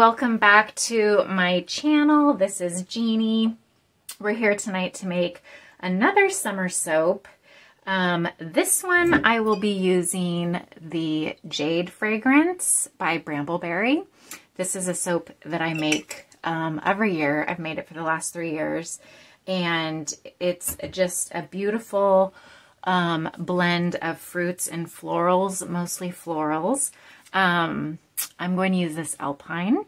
welcome back to my channel. This is Jeannie. We're here tonight to make another summer soap. Um, this one I will be using the Jade Fragrance by Brambleberry. This is a soap that I make um, every year. I've made it for the last three years and it's just a beautiful um, blend of fruits and florals, mostly florals. Um, I'm going to use this Alpine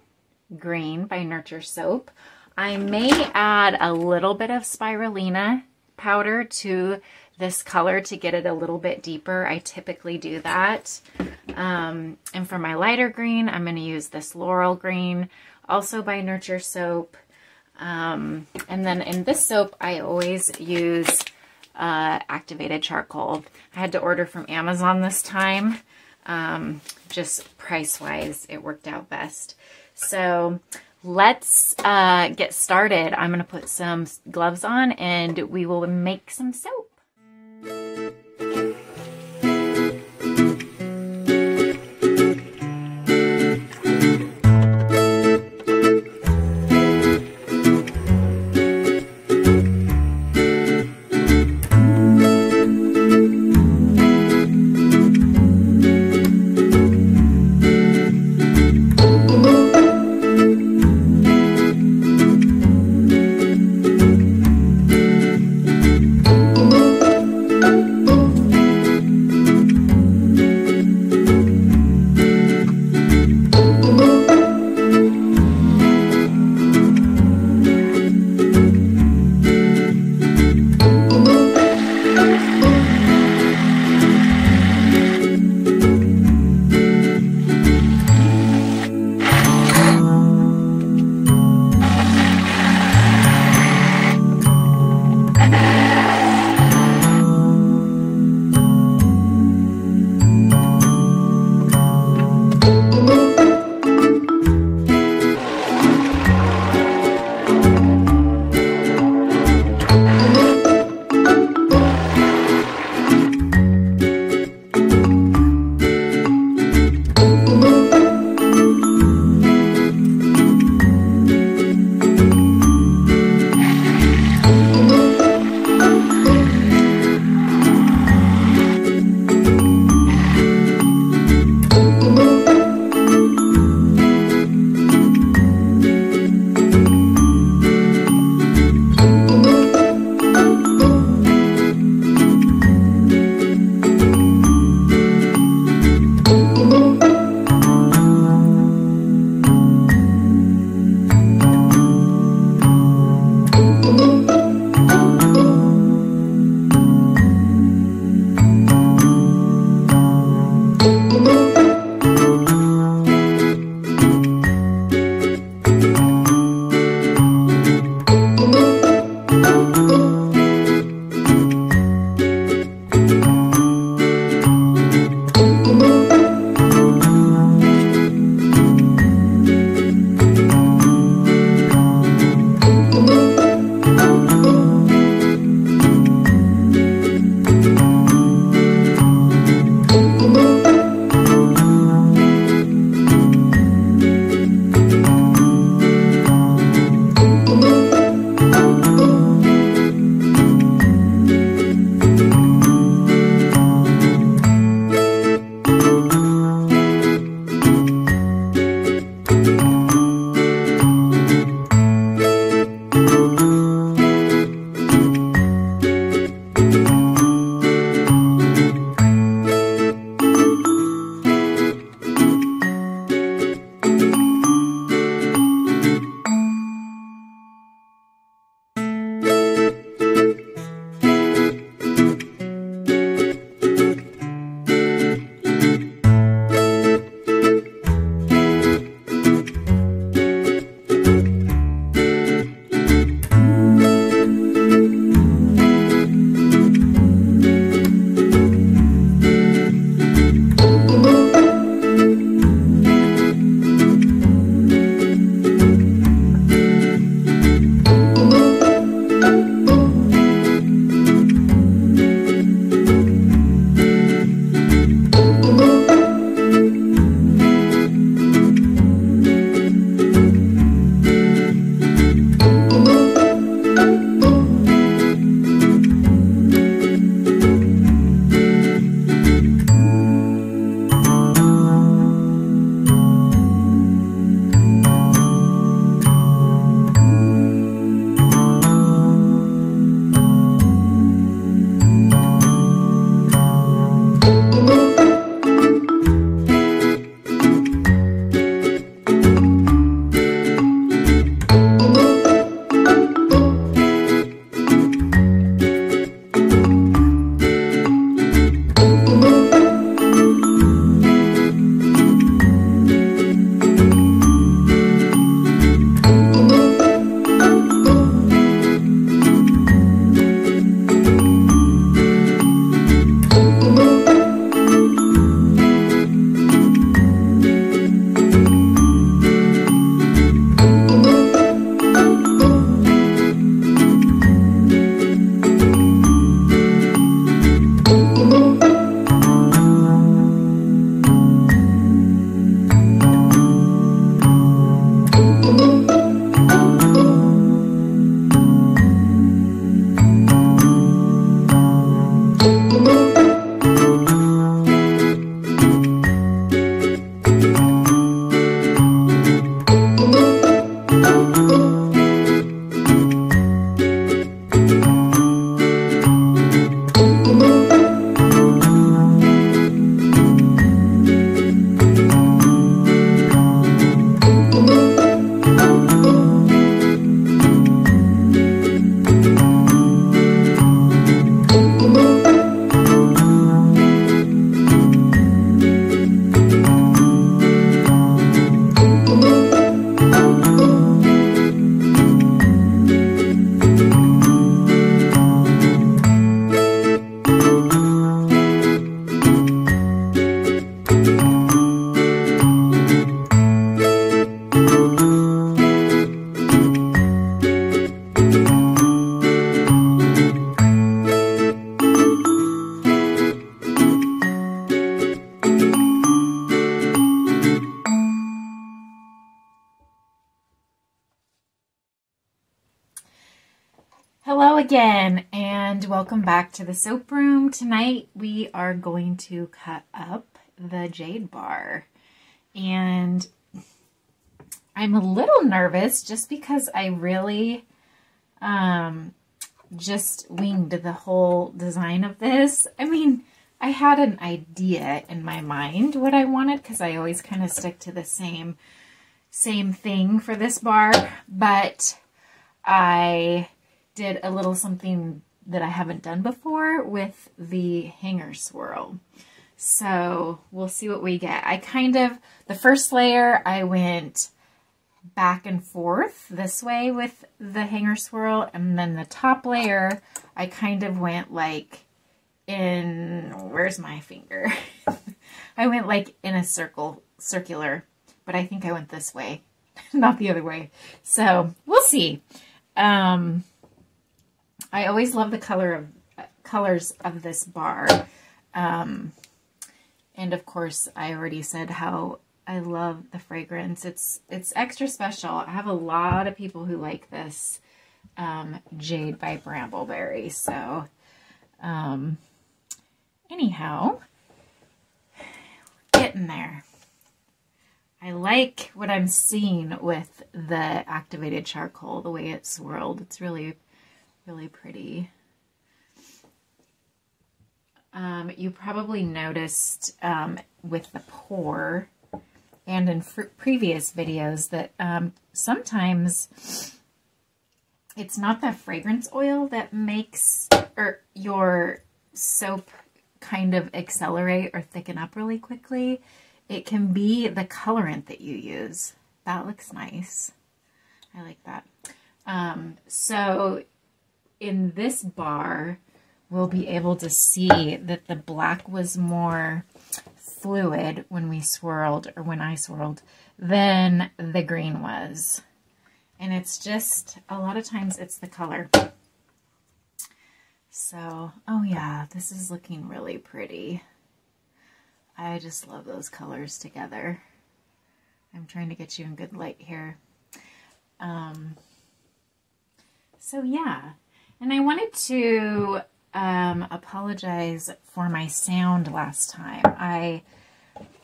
Green by Nurture Soap. I may add a little bit of spirulina powder to this color to get it a little bit deeper. I typically do that. Um, and for my lighter green, I'm going to use this Laurel Green, also by Nurture Soap. Um, and then in this soap, I always use uh, activated charcoal. I had to order from Amazon this time. Um, just price-wise, it worked out best. So let's uh, get started. I'm going to put some gloves on and we will make some soap. Welcome back to the soap room. Tonight we are going to cut up the jade bar and I'm a little nervous just because I really um, just winged the whole design of this. I mean, I had an idea in my mind what I wanted because I always kind of stick to the same same thing for this bar, but I did a little something that I haven't done before with the hanger swirl. So we'll see what we get. I kind of, the first layer, I went back and forth this way with the hanger swirl. And then the top layer, I kind of went like in, where's my finger? I went like in a circle, circular, but I think I went this way, not the other way. So we'll see. Um, I always love the color of uh, colors of this bar. Um, and of course, I already said how I love the fragrance. It's it's extra special. I have a lot of people who like this um, Jade by Brambleberry. So, um, anyhow, getting there. I like what I'm seeing with the activated charcoal, the way it's swirled. It's really, really pretty. Um, you probably noticed um, with the pour and in previous videos that um, sometimes it's not the fragrance oil that makes or your soap kind of accelerate or thicken up really quickly. It can be the colorant that you use. That looks nice. I like that. Um, so in this bar, we'll be able to see that the black was more fluid when we swirled, or when I swirled, than the green was. And it's just, a lot of times it's the color. So, oh yeah, this is looking really pretty. I just love those colors together. I'm trying to get you in good light here. Um, so yeah, and I wanted to um, apologize for my sound last time. I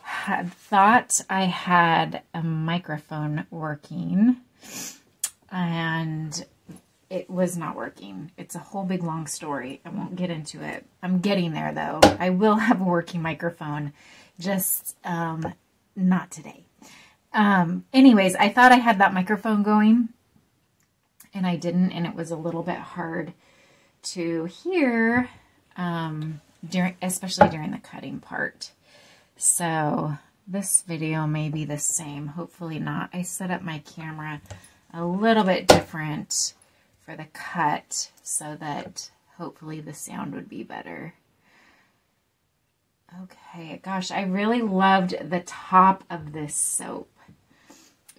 had thought I had a microphone working and it was not working. It's a whole big long story. I won't get into it. I'm getting there though. I will have a working microphone, just um, not today. Um, anyways, I thought I had that microphone going and I didn't and it was a little bit hard to hear um, during, especially during the cutting part. So this video may be the same. Hopefully not. I set up my camera a little bit different for the cut so that hopefully the sound would be better. Okay, gosh, I really loved the top of this soap.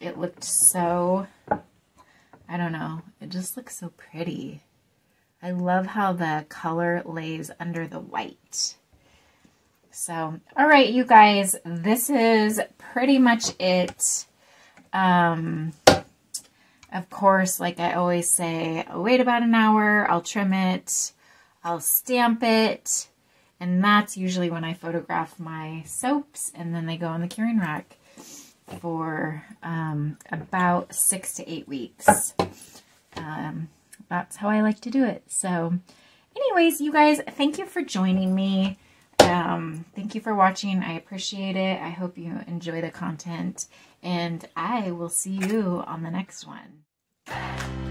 It looked so, I don't know, it just looks so pretty. I love how the color lays under the white. So, all right, you guys, this is pretty much it. Um, of course, like I always say, I'll wait about an hour, I'll trim it, I'll stamp it, and that's usually when I photograph my soaps, and then they go on the curing rack for um, about six to eight weeks. Um, that's how I like to do it. So anyways, you guys, thank you for joining me. Um, thank you for watching. I appreciate it. I hope you enjoy the content and I will see you on the next one.